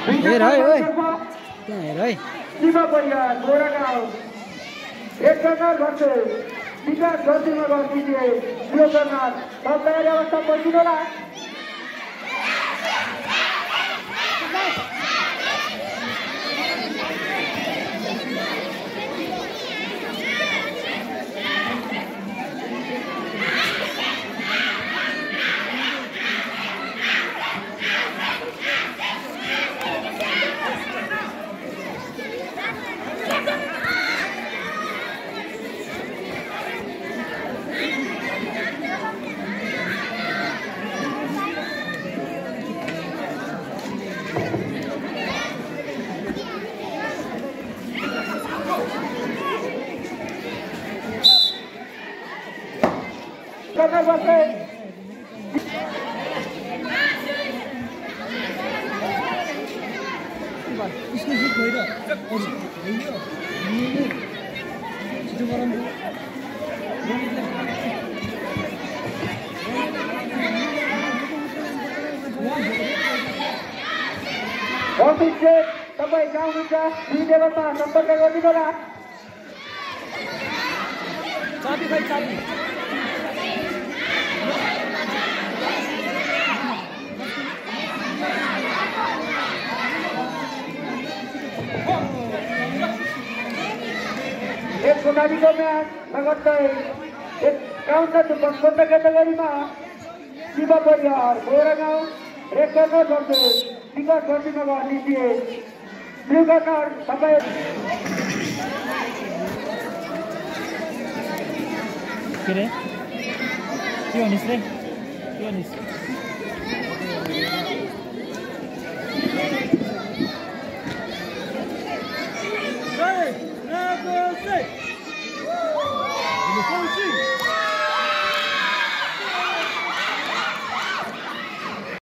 हेर है ओए। त्यहाँ हेर है। सीमा परिवार गोरा गाउँ एक सरकार भन्छ विकास गतिमा गरिदिए यो सरकार अवस्था पहुँचिनु तपाईँ गाउँ हुन्छ दुई सम्पर्क गरिदिनु होला एक सोनालीको म्याच लगत्तै एक काउन्टर पचपन्न क्याटेगोरीमा शिव परिवार गोरा गाउँ एक कर्नर गर्छु विकास गर्दिन भनिदिए ब्लु कर्नर तपाईँ के अरे के भनिस् रे के भनिस्